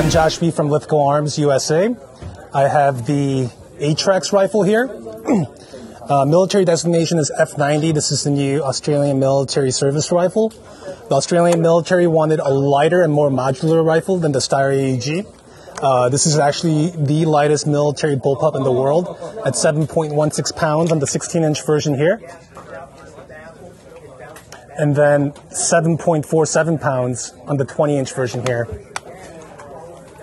I'm Josh B. from Lithgow Arms USA. I have the Atrax rifle here. uh, military designation is F90. This is the new Australian military service rifle. The Australian military wanted a lighter and more modular rifle than the Steyr AUG. Uh, this is actually the lightest military bullpup in the world at 7.16 pounds on the 16 inch version here. And then 7.47 pounds on the 20 inch version here.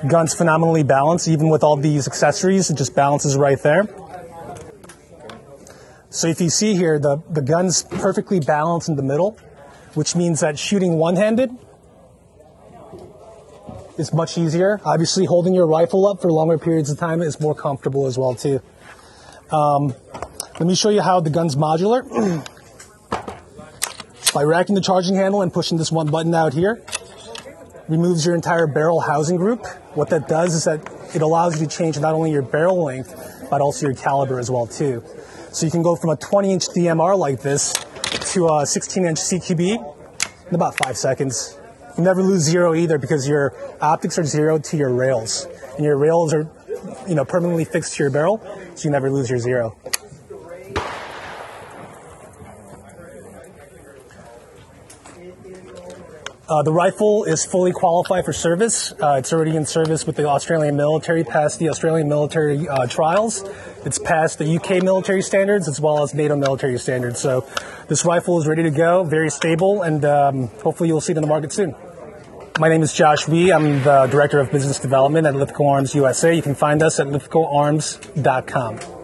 Gun's phenomenally balanced, even with all these accessories, it just balances right there. So if you see here, the, the gun's perfectly balanced in the middle, which means that shooting one-handed is much easier. Obviously, holding your rifle up for longer periods of time is more comfortable as well too. Um, let me show you how the gun's modular. By racking the charging handle and pushing this one button out here, removes your entire barrel housing group. What that does is that it allows you to change not only your barrel length, but also your caliber as well too. So you can go from a 20 inch DMR like this to a 16 inch CQB in about five seconds. You never lose zero either because your optics are zero to your rails, and your rails are, you know, permanently fixed to your barrel, so you never lose your zero. Uh, the rifle is fully qualified for service. Uh, it's already in service with the Australian military, passed the Australian military uh, trials. It's passed the UK military standards as well as NATO military standards. So this rifle is ready to go, very stable, and um, hopefully you'll see it in the market soon. My name is Josh Wee. I'm the Director of Business Development at Lithgow Arms USA. You can find us at lithgowarms.com.